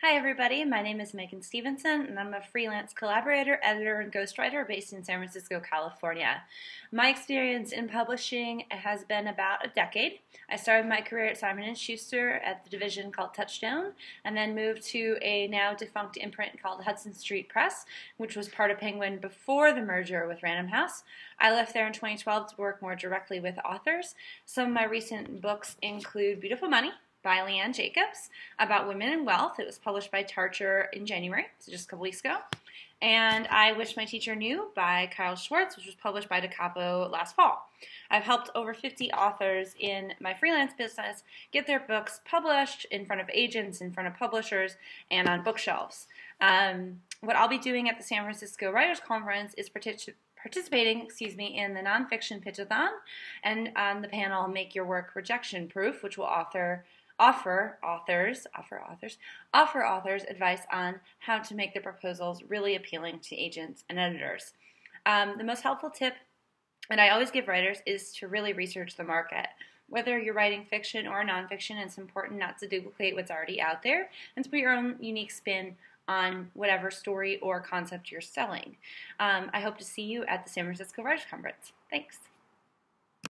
Hi, everybody. My name is Meghan Stevenson, and I'm a freelance collaborator, editor, and ghostwriter based in San Francisco, California. My experience in publishing has been about a decade. I started my career at Simon & Schuster at the division called Touchstone, and then moved to a now defunct imprint called Hudson Street Press, which was part of Penguin before the merger with Random House. I left there in 2012 to work more directly with authors. Some of my recent books include Beautiful Money, by Leanne Jacobs about women and wealth. It was published by Tarcher in January, so just a couple weeks ago. And I Wish My Teacher Knew by Kyle Schwartz, which was published by Da Capo last fall. I've helped over 50 authors in my freelance business get their books published in front of agents, in front of publishers, and on bookshelves. Um, what I'll be doing at the San Francisco Writers Conference is partic- participating, excuse me, in the nonfiction pitchathon and on the panel Make Your Work Rejection Proof, which will author offer authors, offer authors, offer authors advice on how to make their proposals really appealing to agents and editors. Um, the most helpful tip that I always give writers is to really research the market. Whether you're writing fiction or nonfiction, it's important not to duplicate what's already out there and to put your own unique spin on whatever story or concept you're selling. Um, I hope to see you at the San Francisco Writers Conference. Thanks.